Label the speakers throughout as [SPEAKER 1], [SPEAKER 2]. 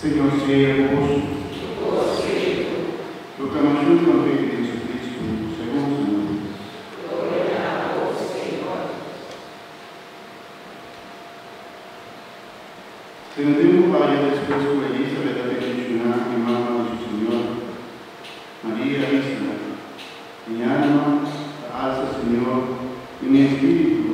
[SPEAKER 1] Señor sea vos. Proclamación del Evangelio de según San Lucas. En el tiempo vaya después Elizabeth a peticionar mi mamá de su Señor. María dice, mi alma alza Señor y mi espíritu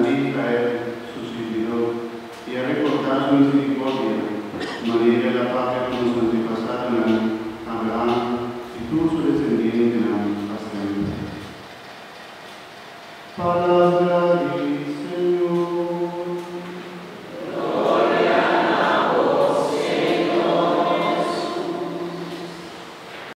[SPEAKER 1] grandezza è succedito e ha riportato in misericordia, maniera la patria con sua antepassata Abramo e tutto suo discendente Abramo, a sempre. Palabra